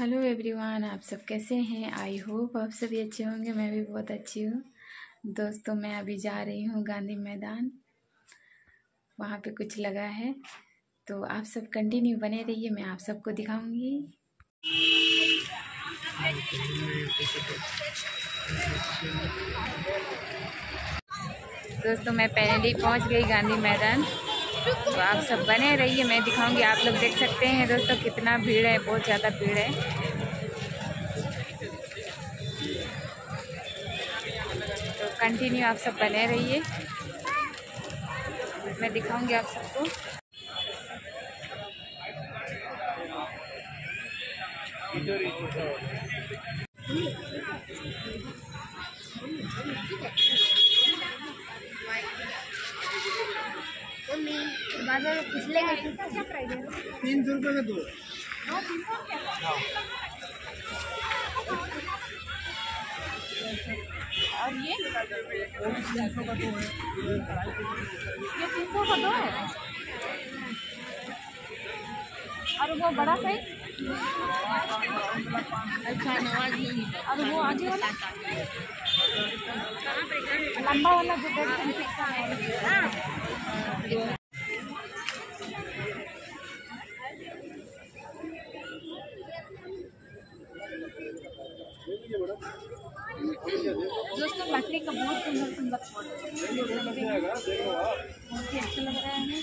Hello everyone, आप सब कैसे हैं? आई होप आप सभी अच्छे होंगे, मैं भी बहुत अच्छी हूँ। दोस्तों, मैं अभी जा रही हूँ गांधी मैदान। वहाँ पे कुछ लगा है। तो आप सब कंटिन्यू बने रहिए, मैं आप सबको दिखाऊँगी। दोस्तों, मैं पहले ही पहुँच गई गांधी मैदान। तो आप सब बने रहिए, मैं दिखाऊँगी, आप लोग देख सकते हैं दोस्तों कितना भीड़ है, बहुत ज़्यादा भीड़ है। तो कंटिन्यू आप सब बने रहिए। मैं दिखाऊँगी आप सबको। बाज़ार पिछले तीन सौ रुपये का दो और ये तीन सौ का दो है। ये तीन सौ का दो है और वो बड़ा साइज़ अच्छा नवाज़ नहीं और वो आगे वाला लंबा वाला जो का है दोस्तों लकड़ी का बहुत सुंदर सुंदर फ़ोटो है बहुत ही अच्छा लग रहा है हमें।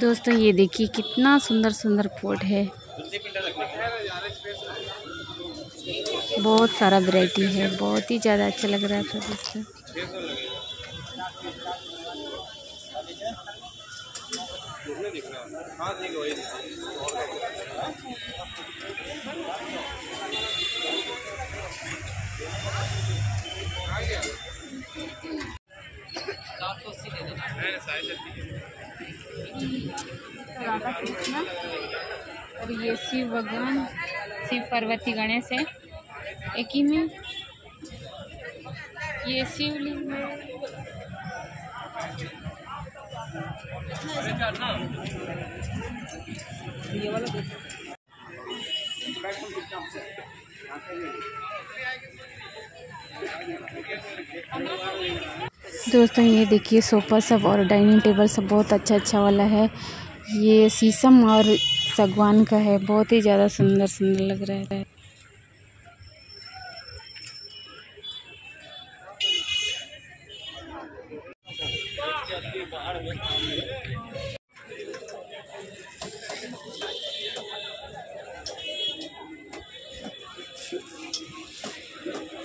दोस्तों ये देखिए कितना सुंदर सुंदर पोट है। बहुत सारा वैरायटी है। बहुत ही ज़्यादा अच्छा लग रहा था दोस्तों। राधा कृष्ण और ये शिव भगवान, शिव पार्वती गणेश है। एक ही में। ये शिवलिंग है दोस्तों, ये देखिए सोफ़ा सब और डाइनिंग टेबल सब बहुत अच्छा अच्छा वाला है। ये शीशम और सागवान का है, बहुत ही ज़्यादा सुंदर सुंदर लग रहा है।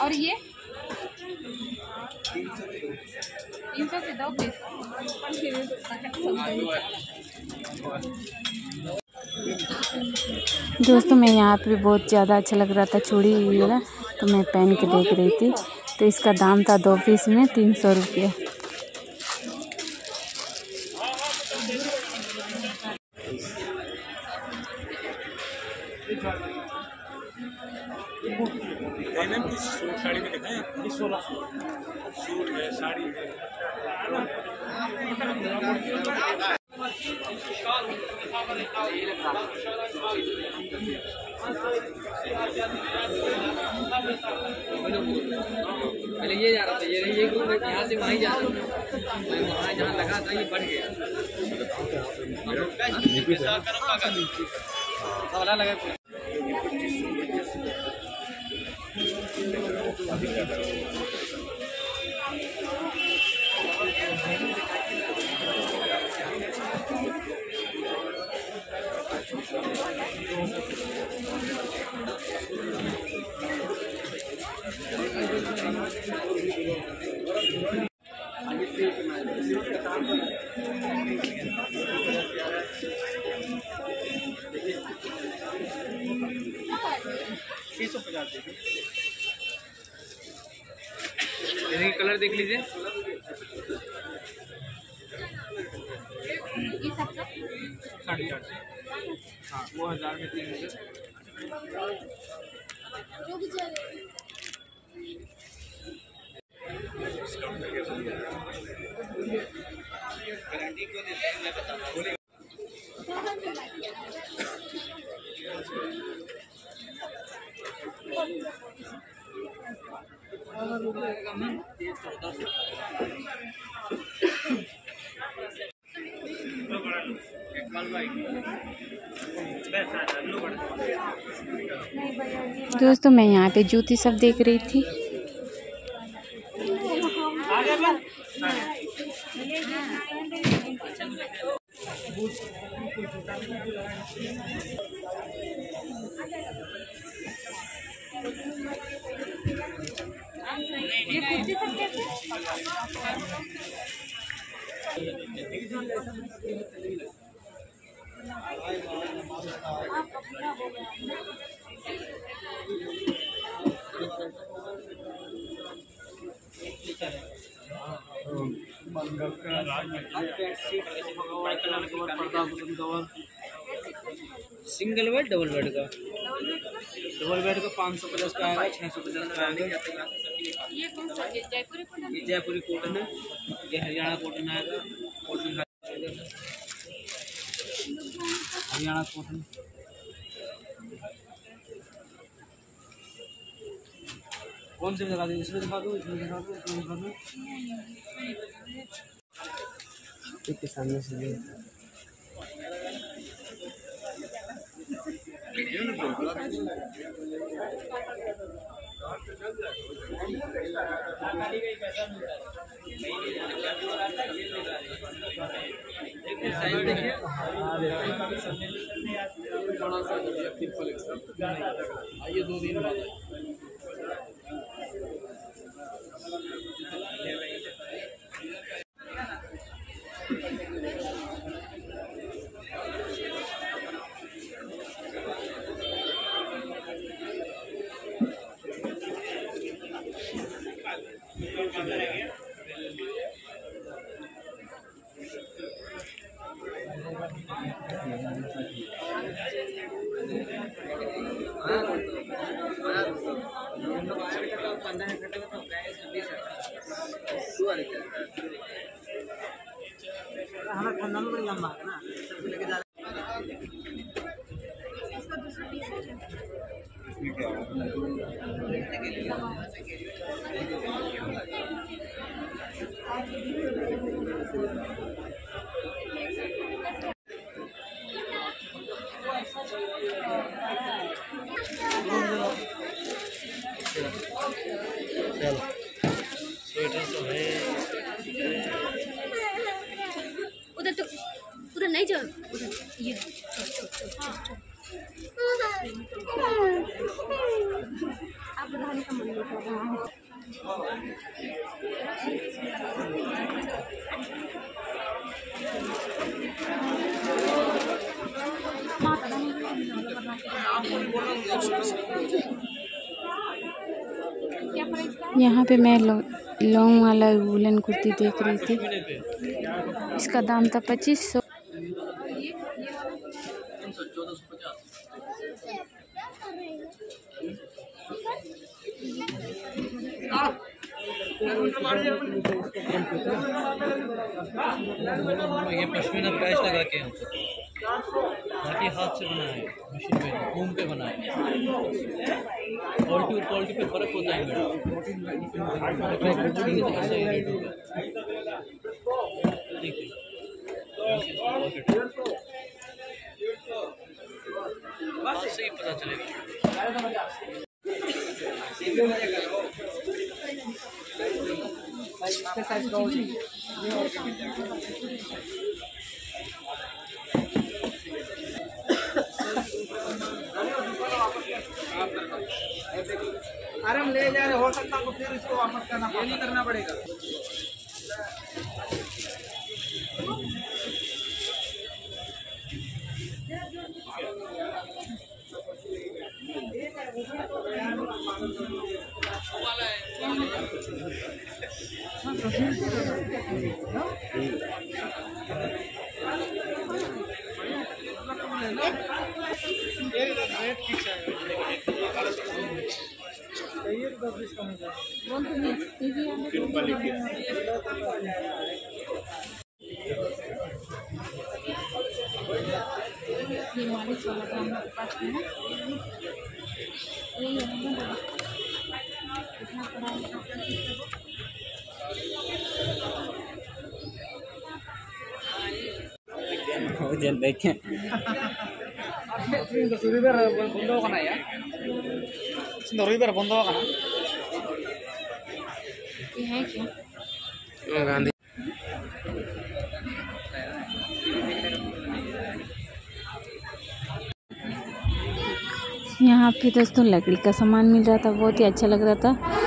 और ये? तीन सौ से दो पीस दोस्तों मैं यहाँ पे बहुत ज़्यादा अच्छा लग रहा था चूड़ी वगैरह तो मैं पहन के देख रही थी। तो इसका दाम था दो पीस में तीन सौ रुपये। साड़ी में दिखाएँ सूट है साड़ी है पहले ये जा रहा था ये ये ग्रुप यहाँ से वहीं जा रहा हूँ। मैं वहाँ जहाँ लगा था ये बढ़ गया। वाला लगा इसके कलर देख लीजिए। साढ़े चार सौ। हाँ वो हज़ार में तीन मीटर दोस्तों मैं यहाँ पे जूती सब देख रही थी। सिंगल बेड डबल बेड का? डबल बेड का पाँच सौ पचास का आएगा छः सौ पचास का आएगा। ये जयपुरी कॉटन? है ये हरियाणा कॉटन आएगा। Cotton Haryana cotton. कौन से दिखा दूँ इसमें दिखा दूँ इसमें दिखा दूँ इसमें दिखा दूँ। के सामने से ले साइज़ देखिए। आइए दो दिन बाद हमारा खानदान बड़ी लंबा है ना उधर तो उधर नहीं जाओ उधर ये अब रहने का मन नहीं कर रहा है क्या प्राइस का यहाँ पे मैं लॉन्ग वाला वुलन कुर्ती देख रही थी। इसका दाम था पच्चीस सौ। ये पश्मीना पैच लगा के बाकी हाथ से बना है मशीन पे, घूम पे बना है क्वालिटी और क्वालिटी पे फ़र्क होता है मैडम। ठीक है तो ऐसा ही रेट होगा देखिए। बात से ही पता चलेगा। जाएगा अरे ले जा रहे हो सकता है तो फिर इसको वापस करना पानी करना पड़ेगा। ये हमारे सोलह ग्राम में पास में है ये इतना बड़ा है जल देखें 수리베르 본다고 하나요? 수리베르 본다고 하나? ये है क्या? गांधी? यहाँ पे दोस्तों लकड़ी का सामान मिल रहा था बहुत ही अच्छा लग रहा था।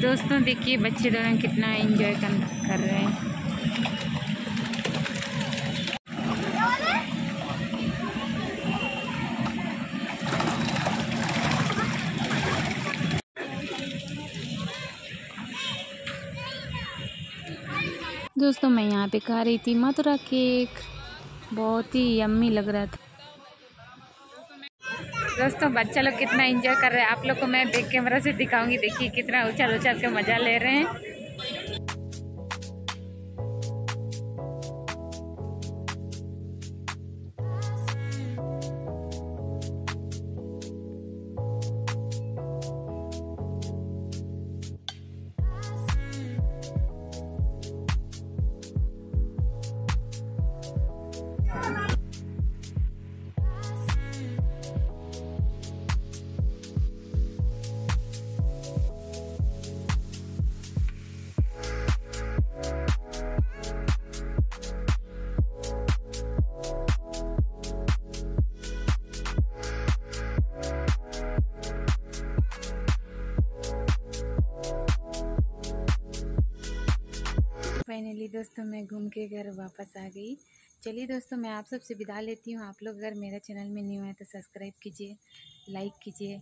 दोस्तों देखिए बच्चे दोनों कितना एंजॉय कर, रहे हैं। दोस्तों मैं यहाँ पे खा रही थी मथुरा केक। बहुत ही यम्मी लग रहा था। दोस्तों, बच्चा लोग कितना एंजॉय कर रहे हैं। आप लोग को मैं देख कैमरा से दिखाऊँगी। देखिए, कितना उछल उछल के मज़ा ले रहे हैं। फाइनली दोस्तों मैं घूम के घर वापस आ गई। चलिए दोस्तों, मैं आप सबसे विदा लेती हूँ। आप लोग अगर मेरा चैनल में न्यू है तो सब्सक्राइब कीजिए, लाइक कीजिए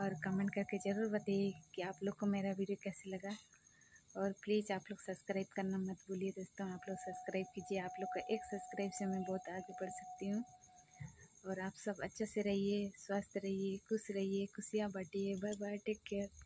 और कमेंट करके ज़रूर बताइए कि आप लोग को मेरा वीडियो कैसे लगा। और प्लीज़ आप लोग सब्सक्राइब करना मत भूलिए दोस्तों, आप लोग सब्सक्राइब कीजिए। आप लोग का एक सब्सक्राइब से मैं बहुत आगे बढ़ सकती हूँ। और आप सब अच्छे से रहिए, स्वस्थ रहिए, खुश रहिए, खुशियाँ बांटिए। Bye bye, take care.